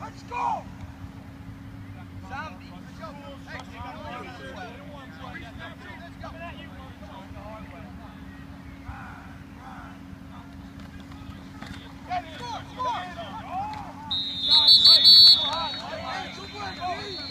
Let's go! Go, go, go.